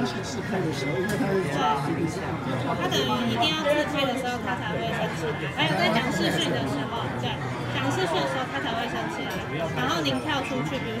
不试拍的时候，因为他。他等于一定要自拍的时候，他才会生气。还有在讲试训的时候，对，讲试训的时候他才会生气。然后您跳出去，比如。